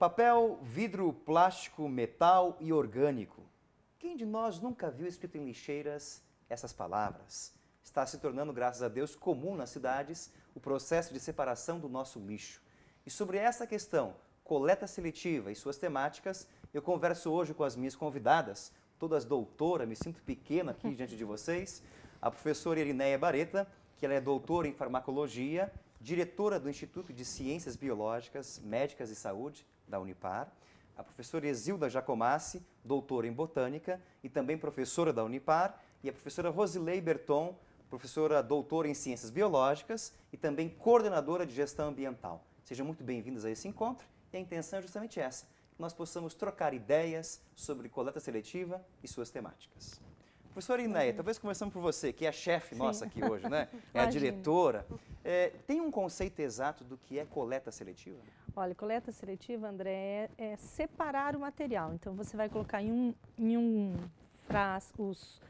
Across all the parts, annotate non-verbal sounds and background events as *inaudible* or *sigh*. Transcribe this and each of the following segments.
Papel, vidro, plástico, metal e orgânico. Quem de nós nunca viu escrito em lixeiras essas palavras? Está se tornando, graças a Deus, comum nas cidades o processo de separação do nosso lixo. E sobre essa questão, coleta seletiva e suas temáticas, eu converso hoje com as minhas convidadas, todas doutoras, me sinto pequena aqui diante de vocês, a professora Irineia Bareta, que ela é doutora em farmacologia, diretora do Instituto de Ciências Biológicas, Médicas e Saúde, da Unipar, a professora Exilda Jacomassi, doutora em botânica e também professora da Unipar, e a professora Rosilei Berton, professora doutora em ciências biológicas e também coordenadora de gestão ambiental. Sejam muito bem-vindas a esse encontro e a intenção é justamente essa, que nós possamos trocar ideias sobre coleta seletiva e suas temáticas. Professora Inéia, talvez começando por você, que é a chefe nossa aqui hoje, né? *laughs* É a diretora. É, tem um conceito exato do que é coleta seletiva? Olha, coleta seletiva, André, é, é separar o material. Então, você vai colocar em um, em um frasco, os,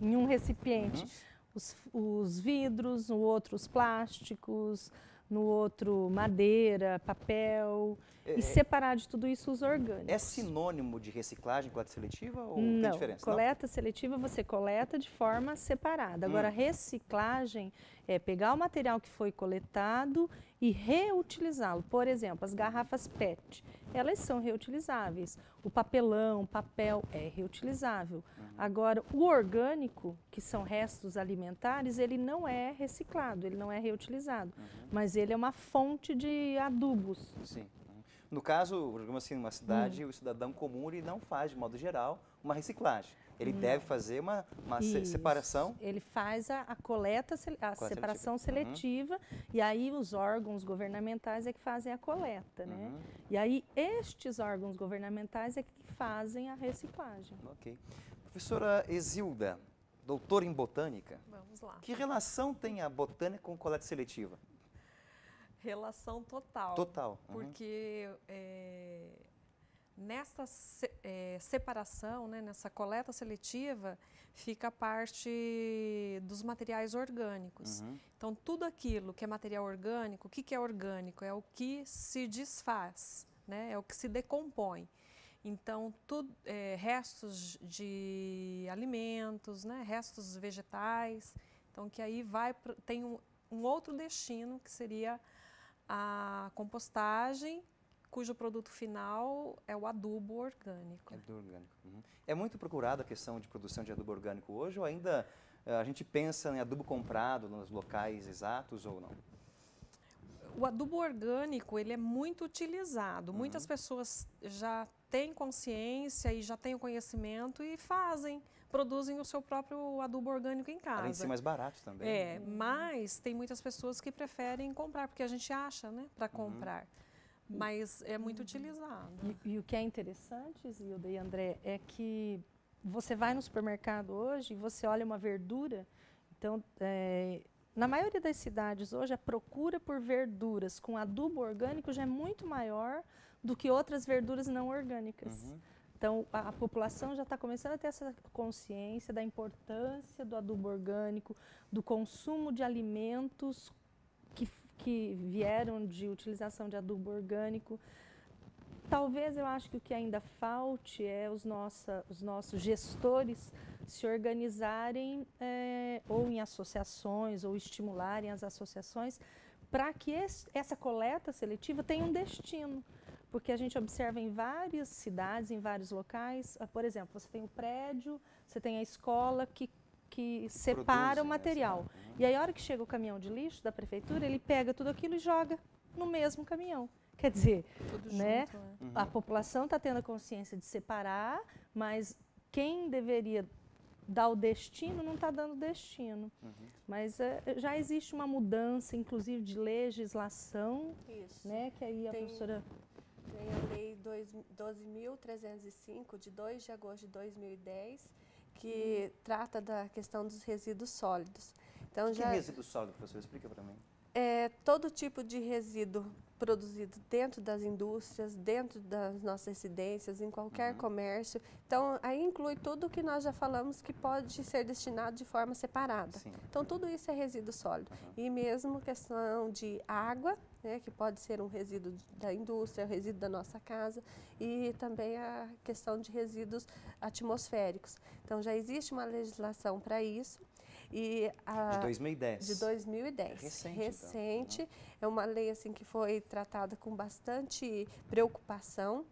em um recipiente, uhum. os, os vidros, no outro os plásticos, no outro madeira, papel, é, e é. separar de tudo isso os orgânicos. É sinônimo de reciclagem, coleta seletiva ou Não, tem diferença? coleta Não? seletiva você coleta de forma separada. Agora, hum. reciclagem é pegar o material que foi coletado e reutilizá-lo. Por exemplo, as garrafas PET, elas são reutilizáveis. O papelão, papel é reutilizável. Uhum. Agora, o orgânico, que são restos alimentares, ele não é reciclado, ele não é reutilizado. Uhum. Mas ele é uma fonte de adubos. Sim. No caso, digamos assim, numa cidade, hum. o cidadão comum ele não faz, de modo geral, uma reciclagem. Ele deve fazer uma, uma separação. Ele faz a, a coleta, a separação seletiva, uhum. e aí os órgãos governamentais é que fazem a coleta, né? Uhum. E aí estes órgãos governamentais é que fazem a reciclagem. Ok. Professora Exilda, doutora em botânica. Vamos lá. Que relação tem a botânica com coleta seletiva? Relação total. Total. Uhum. Porque é, nessa é, separação, né, nessa coleta seletiva, fica a parte dos materiais orgânicos. Uhum. Então, tudo aquilo que é material orgânico, o que, que é orgânico? É o que se desfaz, né, é o que se decompõe. Então, tudo, é, restos de alimentos, né, restos vegetais, então que aí vai tem um, um outro destino que seria a compostagem, cujo produto final é o adubo orgânico. Adubo orgânico. Uhum. É muito procurada a questão de produção de adubo orgânico hoje ou ainda uh, a gente pensa em adubo comprado nos locais exatos ou não? O adubo orgânico ele é muito utilizado. Uhum. Muitas pessoas já têm consciência e já têm o conhecimento e fazem, produzem o seu próprio adubo orgânico em casa. Além de ser mais barato também. É, uhum. mas tem muitas pessoas que preferem comprar, porque a gente acha, né, para uhum. comprar. Uhum. Mas é muito utilizado. E, e, o que é interessante, Zilda e André, é que você vai no supermercado hoje e você olha uma verdura, então, é, na maioria das cidades hoje, a procura por verduras com adubo orgânico já é muito maior do que outras verduras não orgânicas. Uhum. Então, a, a, população já está começando a ter essa consciência da importância do adubo orgânico, do consumo de alimentos que, vieram de utilização de adubo orgânico. Talvez eu acho que o que ainda falte é os, nossa, os nossos gestores se organizarem é, ou em associações ou estimularem as associações para que esse, essa coleta seletiva tenha um destino porque a gente observa em várias cidades, em vários locais, ah, por exemplo, você tem o prédio, você tem a escola que, que separa o material. Essa... E aí, a hora que chega o caminhão de lixo da prefeitura, ele pega tudo aquilo e joga no mesmo caminhão. *laughs* Quer dizer, né, junto, né? a população está tendo a consciência de separar, mas quem deveria dar o destino não está dando destino. Uhum. Mas é, já existe uma mudança, inclusive, de legislação, Isso. né, que aí a Tem... professora tem a Lei 12.305, de 2 de agosto de 2010, que trata da questão dos resíduos sólidos. Então, que já... resíduo sólido, professor? Explica para mim. É todo tipo de resíduo produzido dentro das indústrias, dentro das nossas residências, em qualquer Uhum. comércio. Então, aí inclui tudo que nós já falamos que pode ser destinado de forma separada. Sim. Então, tudo isso é resíduo sólido. Uhum. E mesmo questão de água, né, que pode ser um resíduo da indústria, um resíduo da nossa casa, e também a questão de resíduos atmosféricos. Então, já existe uma legislação para isso. E a, De 2010. de 2010. Recente, então. Recente. É uma lei assim que foi tratada com bastante preocupação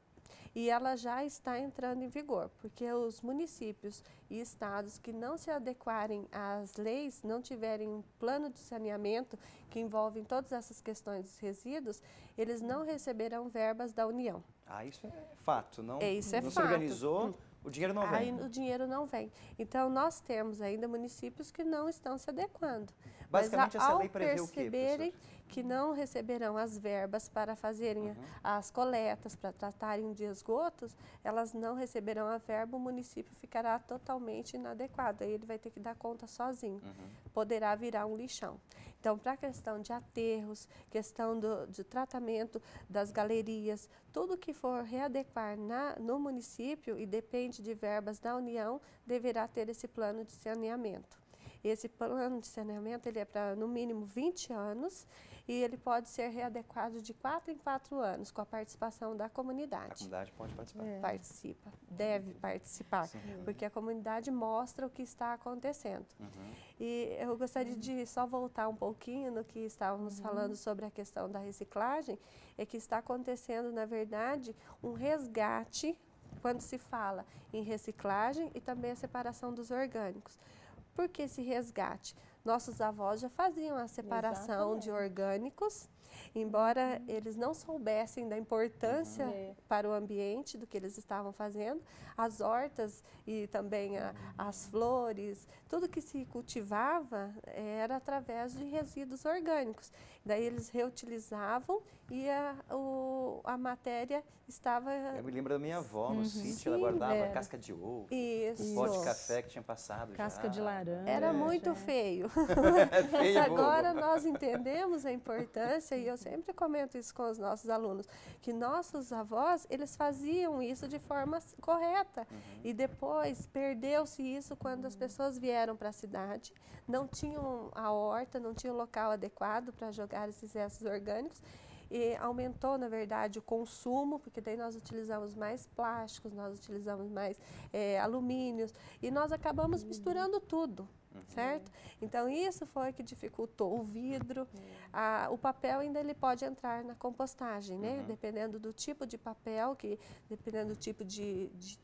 e ela já está entrando em vigor, porque os municípios e estados que não se adequarem às leis, não tiverem um plano de saneamento que envolve todas essas questões dos resíduos, eles não receberão verbas da União. Ah, isso é fato. Não, É, isso é não se fato. organizou, Hum. O dinheiro não Aí vem. o dinheiro não vem. Então nós temos ainda municípios que não estão se adequando. Basicamente, Mas, essa ao lei prevê o quê, perceberem que não receberão as verbas para fazerem Uhum. as coletas, para tratarem de esgotos, elas não receberão a verba, o município ficará totalmente inadequado. Aí ele vai ter que dar conta sozinho. Uhum. Poderá virar um lixão. Então, para a questão de aterros, questão do, de tratamento das galerias, tudo que for readequar na, no município e depende de verbas da União, deverá ter esse plano de saneamento. Esse plano de saneamento ele é para no mínimo 20 anos e ele pode ser readequado de 4 em 4 anos com a participação da A comunidade. comunidade pode participar. É. Participa, deve participar, Sim. porque a comunidade mostra o que está acontecendo. Uhum. E eu gostaria de só voltar um pouquinho no que estávamos falando sobre a questão da reciclagem, é que está acontecendo, na verdade, um resgate quando se fala em reciclagem e também a separação dos orgânicos. Por que esse resgate? Nossos avós já faziam a separação de Exatamente. orgânicos, embora eles não soubessem da importância É. para o ambiente do que eles estavam fazendo, as hortas e também a- as flores, tudo que se cultivava era através de resíduos orgânicos. Daí eles reutilizavam e a, o- a matéria estava Eu me lembro da minha avó no Uhum. sítio, ela guardava Vera. casca de ovo, isso. pó de café que tinha passado Casca já. de laranja. Era muito é. feio. *laughs* É feio, Mas agora nós entendemos a importância, e eu sempre comento isso com os nossos alunos, que nossos avós, eles faziam isso de forma correta. Uhum. E depois perdeu-se isso quando as pessoas vieram para a cidade, não tinham a horta, não tinham local adequado para jogar esses restos orgânicos. E aumentou, na verdade, o consumo, porque daí nós utilizamos mais plásticos, nós utilizamos mais eh, alumínios, e nós acabamos misturando tudo Uhum. certo? Então isso foi que dificultou o vidro. o papel ainda ele pode entrar na compostagem, né? Uhum. Dependendo do tipo de papel, que dependendo do tipo de, de,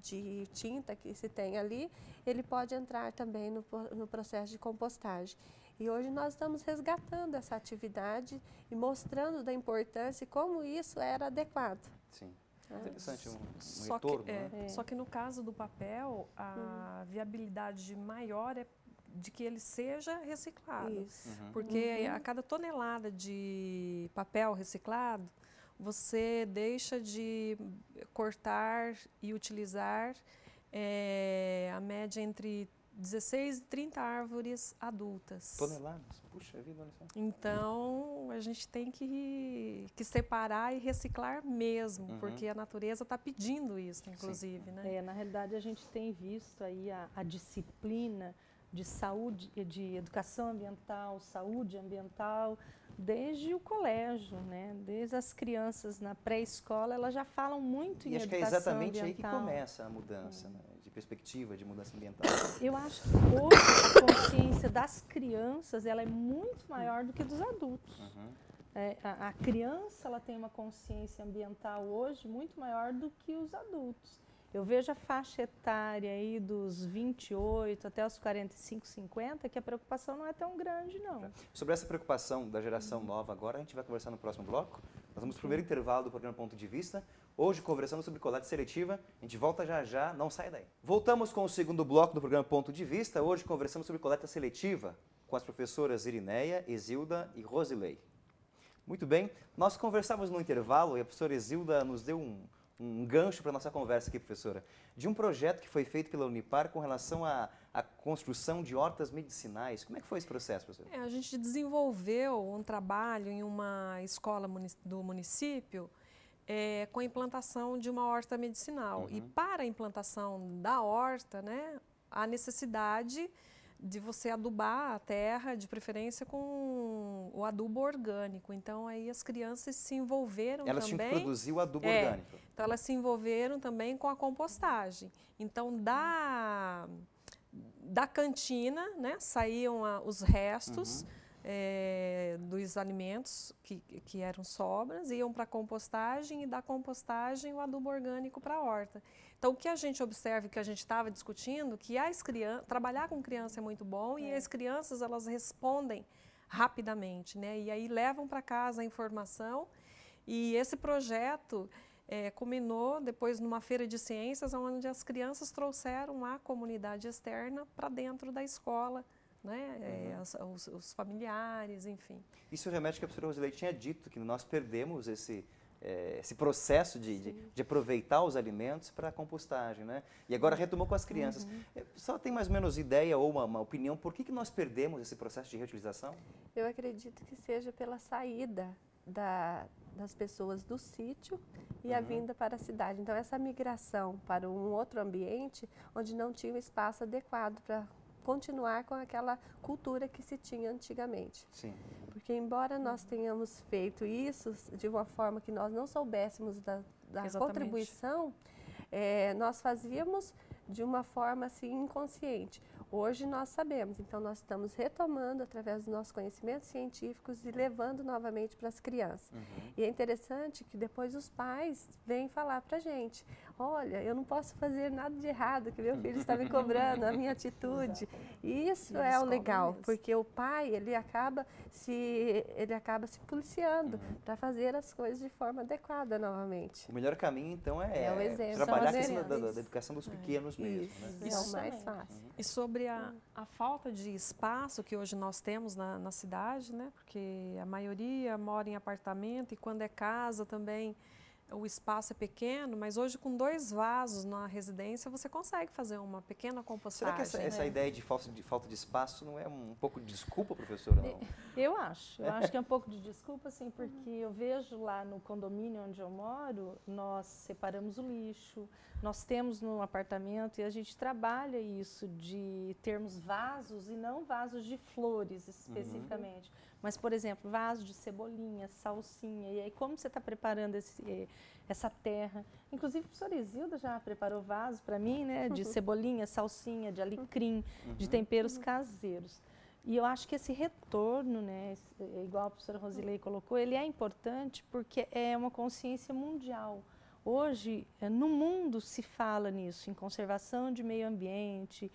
de tinta que se tem ali, ele pode entrar também no, no processo de compostagem. E hoje nós estamos resgatando essa atividade e mostrando da importância e como isso era adequado. Sim. Né? Interessante, um, um Só retorno, que, é, né? É. só que no caso do papel, a viabilidade maior é de que ele seja reciclado. Isso. Uhum. Porque a cada tonelada de papel reciclado, você deixa de cortar e utilizar eh, a média entre 16 e 30 árvores adultas. Toneladas, puxa vida, olha só. Então, a gente tem que, que separar e reciclar mesmo, Uhum. porque a natureza está pedindo isso, inclusive, né? É, na realidade, a gente tem visto aí a, a disciplina de saúde, de educação ambiental, saúde ambiental, desde o colégio, né? Desde as crianças na pré-escola, elas já falam muito E em acho que é educação exatamente aí que ambiental. começa a mudança, né? Perspectiva de mudança ambiental. *coughs* Eu acho que hoje a consciência das crianças ela é muito maior do que dos adultos. Uhum. É, a, a criança ela tem uma consciência ambiental hoje muito maior do que os adultos. Eu vejo a faixa etária aí dos 28 até os 45, 50, que a preocupação não é tão grande, não. Sobre essa preocupação da geração nova agora, a gente vai conversar no próximo bloco. Nós vamos para o primeiro intervalo do programa Ponto de Vista. Hoje, conversando sobre coleta seletiva. A gente volta já já, não sai daí. Voltamos com o segundo bloco do programa Ponto de Vista. Hoje, conversamos sobre coleta seletiva com as professoras Irineia, Exilda e Rosilei. Muito bem, nós conversávamos no intervalo e a professora Exilda nos deu um, um gancho para a nossa conversa aqui, professora, de um projeto que foi feito pela Unipar com relação à a construção de hortas medicinais. Como é que foi esse processo, professor? É, a gente desenvolveu um trabalho em uma escola do município é, com a implantação de uma horta medicinal. Uhum. E para a implantação da horta, né, há necessidade de você adubar a terra, de preferência com o adubo orgânico. Então aí as crianças se envolveram elas também. Elas tinham que produzir o adubo é, orgânico. Então elas se envolveram também com a compostagem. Então da da cantina, né, saíam a, os restos. Uhum é, dos alimentos que, que eram sobras, iam para a compostagem e da compostagem o adubo orgânico para a horta. Então, o que a gente observa, que a gente estava discutindo, que as crianças, trabalhar com criança é muito bom é. e as crianças elas respondem rapidamente, né? E aí levam para casa a informação e esse projeto é, culminou depois numa feira de ciências, onde as crianças trouxeram a comunidade externa para dentro da escola né? É, uhum. os, os, familiares, enfim. Isso remete que a professora Rosilei tinha dito, que nós perdemos esse, é, esse processo de, de, de, aproveitar os alimentos para a compostagem, né? E agora retomou com as crianças. Uhum. É, só tem mais ou menos ideia ou uma, uma, opinião, por que, que nós perdemos esse processo de reutilização? Eu acredito que seja pela saída da, das pessoas do sítio e uhum. a vinda para a cidade. Então, essa migração para um outro ambiente onde não tinha um espaço adequado para continuar com aquela cultura que se tinha antigamente. Sim. Porque embora nós tenhamos feito isso de uma forma que nós não soubéssemos da, da contribuição, é, nós fazíamos de uma forma assim inconsciente. Hoje nós sabemos, então nós estamos retomando através dos nossos conhecimentos científicos e levando novamente para as crianças. Uhum. E é interessante que depois os pais vêm falar para a gente, olha, eu não posso fazer nada de errado, que meu filho está me cobrando, a minha *laughs* atitude. E isso é o legal, mesmo. porque o pai, ele acaba se, ele acaba se policiando uhum. para fazer as coisas de forma adequada novamente. O melhor caminho, então, é, é exemplo, trabalhar a questão da, da, educação dos pequenos é. mesmo. Isso, né? é o mais fácil. Uhum. E sobre a, a falta de espaço que hoje nós temos na, na cidade, né? porque a maioria mora em apartamento e quando é casa também o espaço é pequeno, mas hoje com dois vasos na residência você consegue fazer uma pequena compostagem. Será que essa, né? essa ideia de falta, de falta de espaço não é um pouco de desculpa, professora? Não? Eu acho, eu acho que é um pouco de desculpa, sim, porque eu vejo lá no condomínio onde eu moro, nós separamos o lixo, nós temos no apartamento e a gente trabalha isso de termos vasos e não vasos de flores especificamente. Uhum. Mas, por exemplo, vaso de cebolinha, salsinha. E aí, como você está preparando esse, essa terra? Inclusive, a professora Isilda já preparou vaso para mim, né? De uhum. cebolinha, salsinha, de alecrim, uhum. de temperos uhum. caseiros. E eu acho que esse retorno, né, é igual a professora Rosilei colocou, ele é importante porque é uma consciência mundial. Hoje, é, no mundo se fala nisso, em conservação de meio ambiente,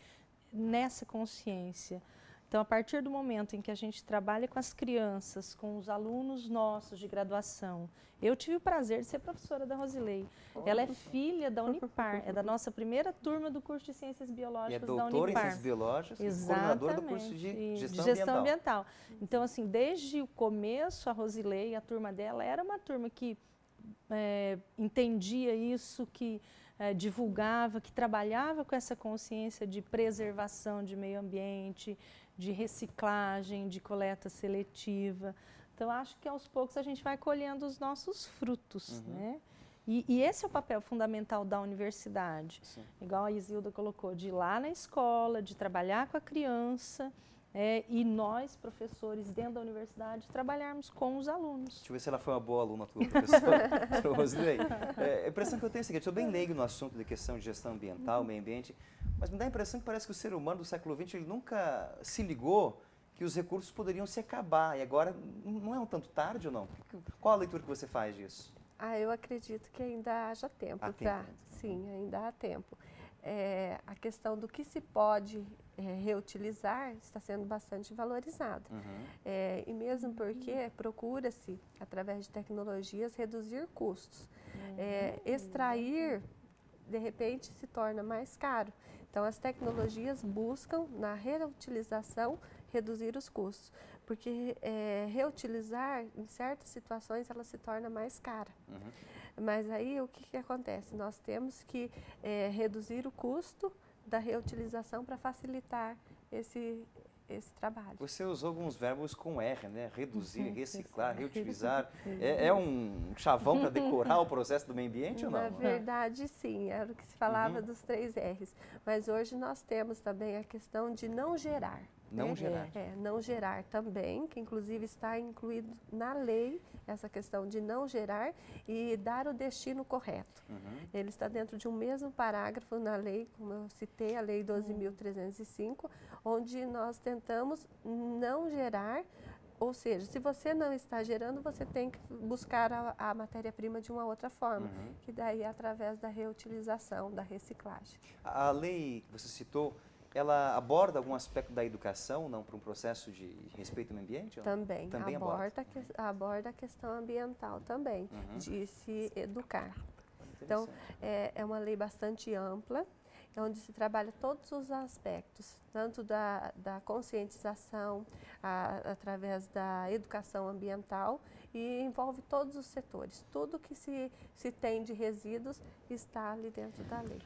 nessa consciência. Então, a partir do momento em que a gente trabalha com as crianças, com os alunos nossos de graduação, eu tive o prazer de ser professora da Rosilei. Ela é filha da Unipar, é da nossa primeira turma do curso de Ciências Biológicas e é da Unipar. em Ciências Biológicas Exatamente. e coordenadora do curso de Gestão, de gestão ambiental. ambiental. Então, assim, desde o começo, a Rosilei, a turma dela, era uma turma que é, entendia isso, que é, divulgava, que trabalhava com essa consciência de preservação de meio ambiente, de reciclagem, de coleta seletiva. Então, acho que aos poucos a gente vai colhendo os nossos frutos, uhum. né? E, e, esse é o papel fundamental da universidade. Sim. Igual a Isilda colocou, de ir lá na escola, de trabalhar com a criança, é, e nós, professores, dentro da universidade, trabalharmos com os alunos. Deixa eu ver se ela foi uma boa aluna tua, professora Rosilei. É, a impressão que eu tenho é a seguinte, eu sou bem leigo no assunto de questão de gestão ambiental, uhum. meio ambiente, mas me dá a impressão que parece que o ser humano do século XX ele nunca se ligou que os recursos poderiam se acabar. E agora, não é um tanto tarde ou não? Qual a leitura que você faz disso? Ah, eu acredito que ainda haja tempo. Há tempo. Sim, ainda há tempo. É, a questão do que se pode reutilizar está sendo bastante valorizado. Uhum. É, e mesmo porque procura-se, através de tecnologias, reduzir custos. É, extrair, de repente, se torna mais caro. Então, as tecnologias buscam, na reutilização, reduzir os custos. Porque é, reutilizar, em certas situações, ela se torna mais cara. Uhum. Mas aí, o que, que acontece? Nós temos que é, reduzir o custo da reutilização para facilitar esse, esse trabalho. Você usou alguns verbos com R, né? Reduzir, uhum. reciclar, reutilizar. *laughs* é, é, um chavão para decorar o processo do meio ambiente ou não? Na verdade, sim, era o que se falava uhum. dos três R's. Mas hoje nós temos também a questão de não gerar. Não né? gerar. É, não gerar também, que inclusive está incluído na lei essa questão de não gerar e dar o destino correto. Uhum. Ele está dentro de um mesmo parágrafo na lei, como eu citei, a Lei 12.305, onde nós tentamos não gerar ou seja, se você não está gerando, você tem que buscar a, a matéria-prima de uma outra forma, uhum. que daí é através da reutilização, da reciclagem. A, a lei que você citou, ela aborda algum aspecto da educação, não, para um processo de respeito ao meio ambiente? Também, também aborda, aborda. Que, aborda a questão ambiental também, uhum. de se educar. Então, é, é uma lei bastante ampla, onde se trabalha todos os aspectos, tanto da, da conscientização, a, através da educação ambiental, e envolve todos os setores. Tudo que se, se tem de resíduos está ali dentro da lei.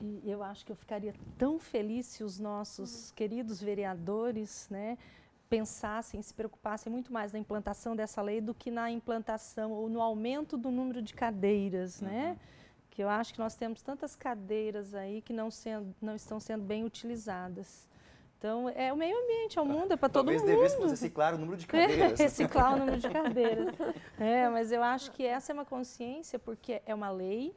E eu acho que eu ficaria tão feliz se os nossos uhum. queridos vereadores, né, pensassem, se preocupassem muito mais na implantação dessa lei do que na implantação ou no aumento do número de cadeiras, né? uhum. né? Que eu acho que nós temos tantas cadeiras aí que não, sendo, não estão sendo bem utilizadas. Então, é o meio ambiente, é o mundo, é para todo mundo. Talvez devêssemos reciclar o número de cadeiras. *laughs* reciclar o número de cadeiras. É, mas eu acho que essa é uma consciência, porque é uma lei,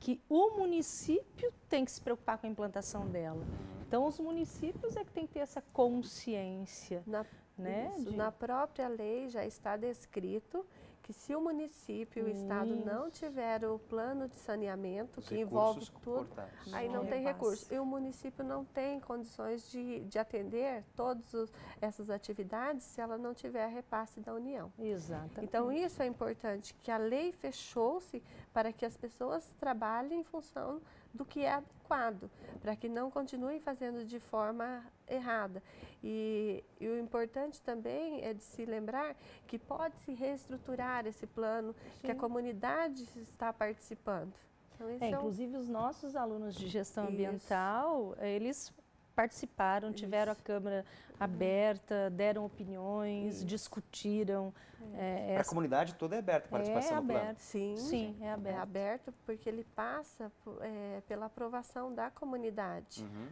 que o município tem que se preocupar com a implantação dela. Então, os municípios é que tem que ter essa consciência. Na, né, isso, de... na própria lei já está descrito que se o município e o Estado não tiver o plano de saneamento, Os que envolve tudo, aí não, tem recurso. E o município não tem condições de, de atender todas essas atividades se ela não tiver repasse da União. Exatamente. Então, isso é importante, que a lei fechou-se para que as pessoas trabalhem em função do que é adequado, para que não continuem fazendo de forma errada. E, e, o importante também é de se lembrar que pode se reestruturar esse plano, Sim. que a comunidade está participando. Então, é, é inclusive os nossos alunos de gestão Isso. ambiental, eles participaram, tiveram a Câmara aberta, deram opiniões, Isso. discutiram. É. É, a comunidade toda é aberta a participação é aberto, no plano? Sim, Sim é aberto. É aberto porque ele passa é, pela aprovação da comunidade. Uhum.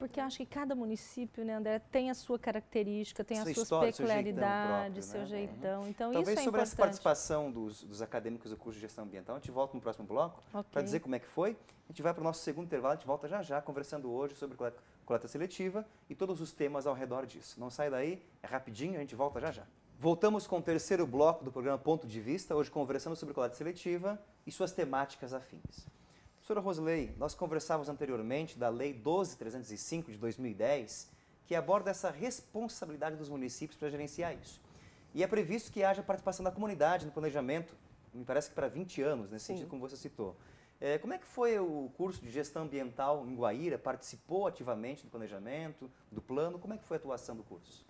Porque acho que cada município, né, André, tem a sua característica, tem sua as suas história, peculiaridades, seu jeitão. Próprio, né? Uhum. Então, Talvez isso é sobre importante. essa participação dos, dos, acadêmicos do curso de gestão ambiental, a gente volta no próximo bloco okay. para dizer como é que foi. A gente vai para o nosso segundo intervalo, a gente volta já já, conversando hoje sobre coleta, coleta seletiva e todos os temas ao redor disso. Não sai daí, é rapidinho, a gente volta já já. Voltamos com o terceiro bloco do programa Ponto de Vista, hoje conversando sobre coleta seletiva e suas temáticas afins. Professora Rosley, nós conversávamos anteriormente da Lei 12.305 de 2010, que aborda essa responsabilidade dos municípios para gerenciar isso. E é previsto que haja participação da comunidade no planejamento, me parece que para 20 anos, nesse Sim. sentido, como você citou. É, como é que foi o curso de gestão ambiental em Guaíra? Participou ativamente do planejamento, do plano? Como é que foi a atuação do curso?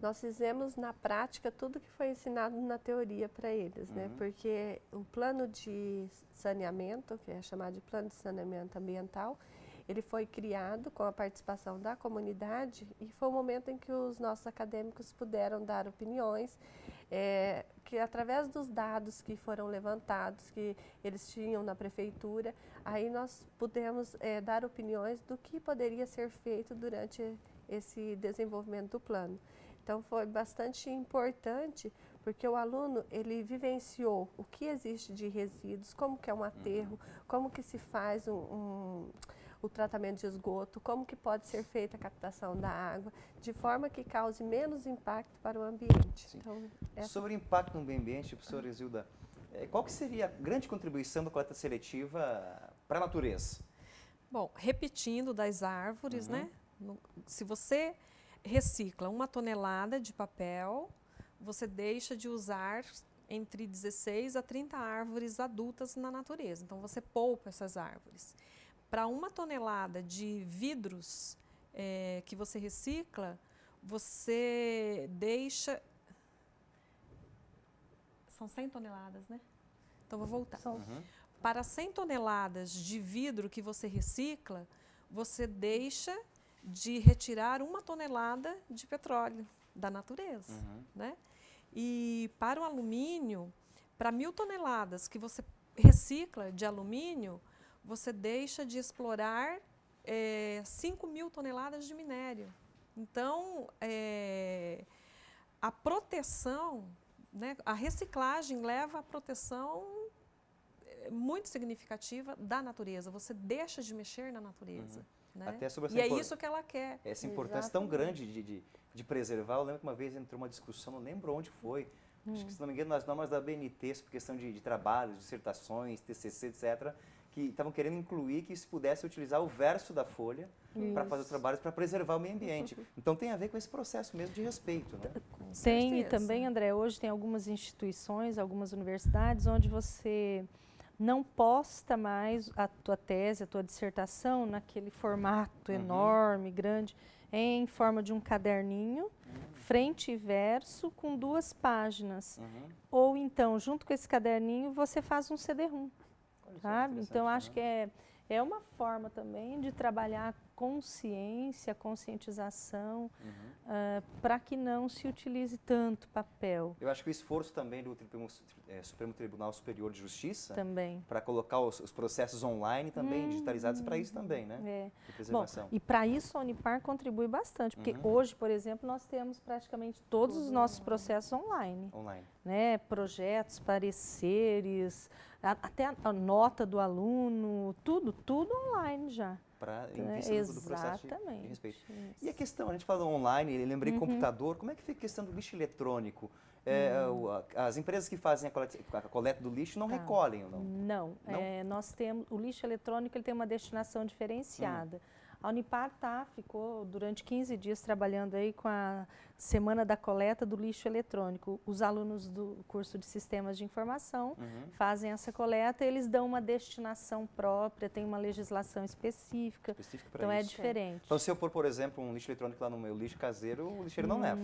Nós fizemos na prática tudo que foi ensinado na teoria para eles, né? uhum. né? Porque o plano de saneamento, que é chamado de plano de saneamento ambiental, ele foi criado com a participação da comunidade e foi o momento em que os nossos acadêmicos puderam dar opiniões, é, que através dos dados que foram levantados, que eles tinham na prefeitura, aí nós pudemos é, dar opiniões do que poderia ser feito durante esse desenvolvimento do plano. Então foi bastante importante porque o aluno ele vivenciou o que existe de resíduos, como que é um aterro, uhum. como que se faz um, um, o tratamento de esgoto, como que pode ser feita a captação da água, de forma que cause menos impacto para o ambiente. Então, essa... Sobre o impacto no meio ambiente, professora Isilda, eh, qual que seria a grande contribuição da coleta seletiva para a natureza? Bom, repetindo das árvores, uhum. né? se você recicla uma tonelada de papel, você deixa de usar entre 16 a 30 árvores adultas na natureza. Então, você poupa essas árvores. Para uma tonelada de vidros é, que você recicla, você deixa. São 100 toneladas, né? Então, vou voltar. Uhum. Para 100 toneladas de vidro que você recicla, você deixa de retirar uma tonelada de petróleo da natureza. Uhum. Né? E para o alumínio, para mil toneladas que você recicla de alumínio, você deixa de explorar é, 5 mil toneladas de minério. Então, é, a proteção, né, a reciclagem leva à proteção é, muito significativa da natureza. Você deixa de mexer na natureza. Uhum. Né? Até sobre e é isso que ela quer. Essa importância Exatamente. tão grande de, de, de, preservar. Eu lembro que uma vez entrou uma discussão, não lembro onde foi, hum. acho que se não me engano nas normas da BNT, sobre questão de, de trabalhos, dissertações, TCC, etc., que estavam querendo incluir que se pudesse utilizar o verso da folha para fazer os trabalhos para preservar o meio ambiente. Então tem a ver com esse processo mesmo de respeito, né? Tem e também, André, hoje tem algumas instituições, algumas universidades onde você não posta mais a tua tese, a tua dissertação naquele formato uhum. enorme, grande, em forma de um caderninho, uhum. frente e verso, com duas páginas. Uhum. Ou então, junto com esse caderninho, você faz um CD-ROM sabe? Então, acho né? que é, é uma forma também de trabalhar consciência, conscientização, uhum. uh, ah, para que não se utilize tanto papel. Eu acho que o esforço também do é, Supremo Tribunal Superior de Justiça também para colocar os, os, processos online também hum, digitalizados para isso também, né? É. Bom, e para isso a Unipar contribui bastante, porque uhum. hoje, por exemplo, nós temos praticamente todos Tudo os nossos processos online. Online. Né? Projetos, pareceres, a, até a, a nota do aluno, tudo, tudo online já para então, é, do processo de, de respeito. Isso. E a questão, a gente fala online, lembrei uhum. computador, como é que fica a questão do lixo eletrônico? É, uhum. as empresas que fazem a coleta, a coleta do lixo não tá. recolhem, não? Não, não? É, nós temos, o lixo eletrônico ele tem uma destinação diferenciada. Hum. A Unipar tá, ficou durante 15 dias trabalhando aí com a Semana da Coleta do Lixo Eletrônico. Os alunos do curso de Sistemas de Informação uhum. fazem essa coleta, eles dão uma destinação própria, tem uma legislação específica, específica então é isso. é diferente. Então se eu pôr, por exemplo, um lixo eletrônico lá no meu lixo caseiro, o lixeiro não hum, leva?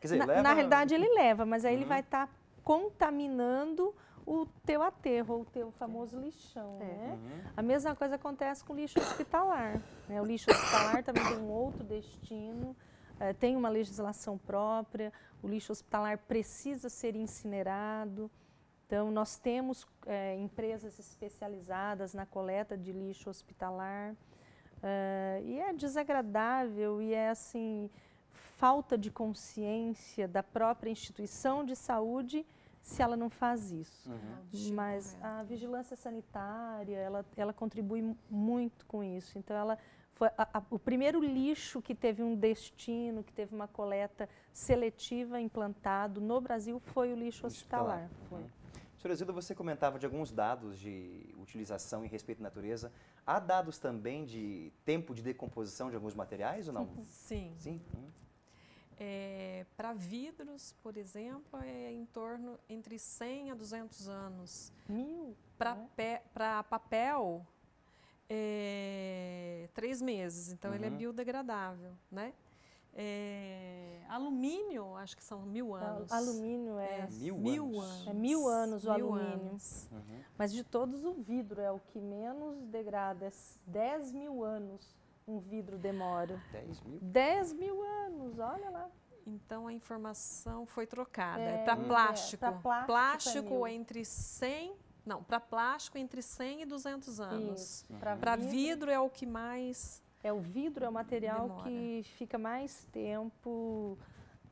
Quer dizer, na, leva... na realidade ele leva, mas aí uhum. ele vai estar tá contaminando o teu aterro, o teu famoso lixão. É. Né? Uhum. A mesma coisa acontece com o lixo hospitalar. Né? O lixo hospitalar também tem um outro destino, é, tem uma legislação própria, o lixo hospitalar precisa ser incinerado. Então, nós temos é, empresas especializadas na coleta de lixo hospitalar. É, e é desagradável e é assim falta de consciência da própria instituição de saúde se ela não faz isso. Uhum. Mas a vigilância sanitária, ela, ela contribui muito com isso. Então, ela foi a, a, o primeiro lixo que teve um destino, que teve uma coleta seletiva implantado no Brasil foi o lixo hospitalar. hospitalar. Uhum. Senhora Zilda, você comentava de alguns dados de utilização e respeito à natureza. Há dados também de tempo de decomposição de alguns materiais ou não? Sim. Sim? Hum. É, para vidros, por exemplo, é em torno entre 100 a 200 anos. Mil? Para né? papel, é, três meses. Então, uhum. ele é uhum. biodegradável, né? É, alumínio, acho que são mil anos. Alumínio é, é mil, mil anos. anos. É mil anos o mil alumínio. Anos. Uhum. Mas de todos o vidro é o que menos degrada, é 10 mil anos um vidro demora? 10 mil? 10 mil anos, olha lá. Então a informação foi trocada. É, para plástico. É, plástico, plástico é entre 100. Não, para plástico entre 100 e 200 anos. Para vidro, vidro, é o que mais. É o vidro é o material demora. que fica mais tempo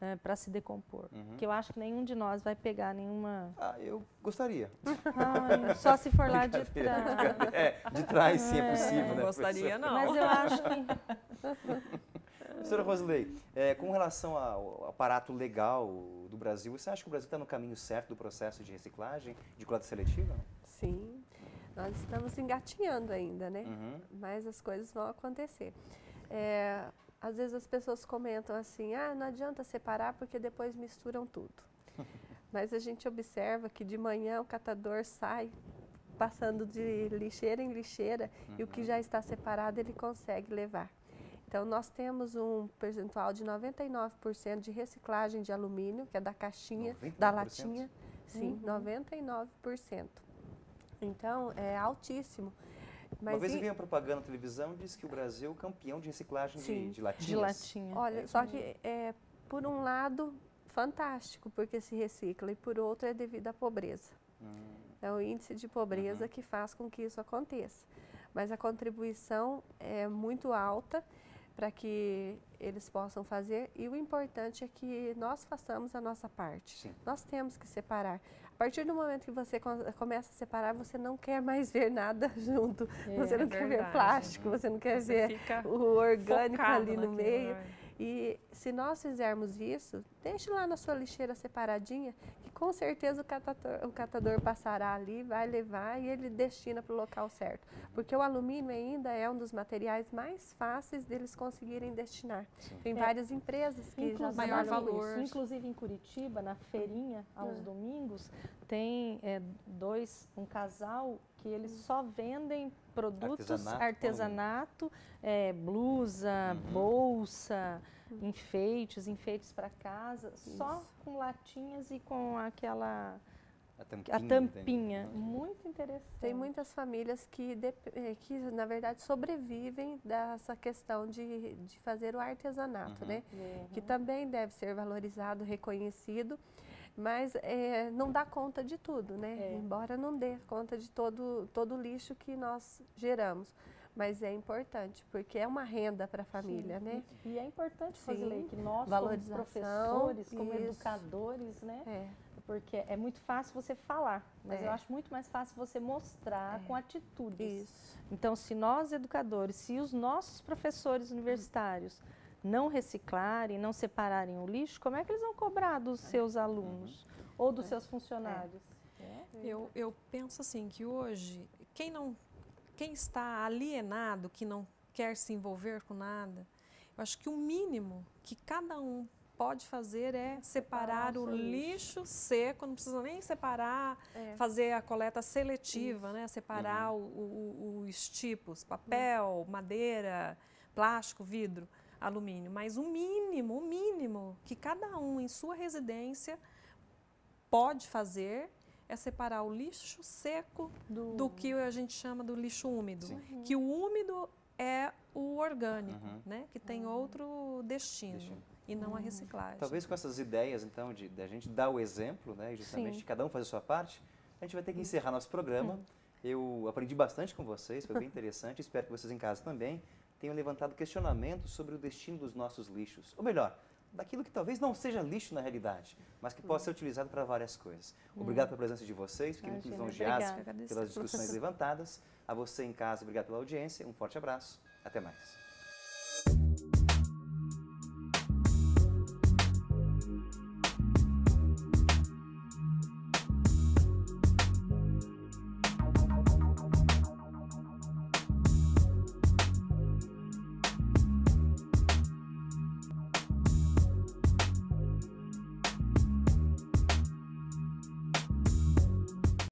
é, para se decompor. Uhum. Que eu acho que nenhum de nós vai pegar nenhuma. Ah, eu gostaria. Ai, só se for lá de trás. É, de trás sim é possível, não né? Gostaria não. Mas eu acho que. *laughs* Professora Rosilei, é, com relação ao aparato legal do Brasil, você acha que o Brasil está no caminho certo do processo de reciclagem, de coleta seletiva? Sim, nós estamos engatinhando ainda, né? Uhum. Mas as coisas vão acontecer. É, às vezes as pessoas comentam assim, ah, não adianta separar porque depois misturam tudo. *laughs* Mas a gente observa que de manhã o catador sai passando de lixeira em lixeira uhum. e o que uhum. já está separado ele consegue levar. Então, nós temos um percentual de 99% de reciclagem de alumínio, que é da caixinha, 99%? da latinha. Sim, uhum. 99%. Então, é altíssimo. Mas Uma vez eu vi uma propaganda na televisão diz que o Brasil é o campeão de reciclagem de, de latinhas. De latinha. Olha, é só que é, por um lado fantástico porque se recicla e por outro é devido à pobreza. Hum. É o índice de pobreza uhum. que faz com que isso aconteça. Mas a contribuição é muito alta para que eles possam fazer e o importante é que nós façamos a nossa parte. Sim. Nós temos que separar. A partir do momento que você começa a separar, você não quer mais ver nada *laughs* junto. É, você não é quer verdade. ver plástico, você não quer você ver o orgânico ali no meio. E se nós fizermos isso, deixe lá na sua lixeira separadinha, que com certeza o catador, o catador passará ali, vai levar e ele destina para o local certo. Porque o alumínio ainda é um dos materiais mais fáceis deles conseguirem destinar. Sim. Tem é. várias empresas que Inclusive, já maior valor. Isso. Inclusive em Curitiba, na feirinha, aos é. domingos, tem é, dois, um casal que eles só vendem produtos artesanato, artesanato é, blusa, uhum. bolsa, uhum. enfeites, enfeites para casa, Isso. só com latinhas e com aquela a tampinha. A tampinha. Muito interessante. Tem muitas famílias que, eh, que, na verdade, sobrevivem dessa questão de, de fazer o artesanato, uhum. né? Uhum. Que também deve ser valorizado, reconhecido mas é, não dá conta de tudo, né? É. Embora não dê conta de todo, todo o lixo que nós geramos. Mas é importante, porque é uma renda para a família, Sim. né? E, é importante, Rosilei, que nós, como professores, como isso. educadores, né? É. Porque é muito fácil você falar, mas é. eu acho muito mais fácil você mostrar é. com atitudes. Isso. Então, se nós, educadores, se os nossos professores universitários não reciclarem, não separarem o lixo, como é que eles vão cobrar dos é. seus alunos uhum. ou dos é. seus funcionários? É. Eu, eu penso assim que hoje quem não quem está alienado, que não quer se envolver com nada, eu acho que o mínimo que cada um pode fazer é separar, separar o lixo, lixo, seco, não precisa nem separar, é. fazer a coleta seletiva, né? separar uhum. o, o, os tipos, papel, uhum. madeira, plástico, vidro alumínio, mas o mínimo, o mínimo que cada um em sua residência pode fazer é separar o lixo seco do, do que a gente chama do lixo úmido. Uhum. Que o úmido é o orgânico, uhum. né? que tem uhum. outro destino, destino, e não a uhum. reciclagem. Talvez com essas ideias, então, de, de a gente dar o exemplo, né? e justamente Sim. de cada um fazer a sua parte, a gente vai ter que encerrar nosso programa. Uhum. Eu aprendi bastante com vocês, foi bem *laughs* interessante, espero que vocês em casa também tenham levantado questionamentos sobre o destino dos nossos lixos. Ou melhor, daquilo que talvez não seja lixo na realidade, mas que possa ser utilizado para várias coisas. Hum. Obrigado pela presença de vocês, fiquei muito lisonjeado pelas discussões levantadas. A você em casa, obrigado pela audiência, um forte abraço, até mais.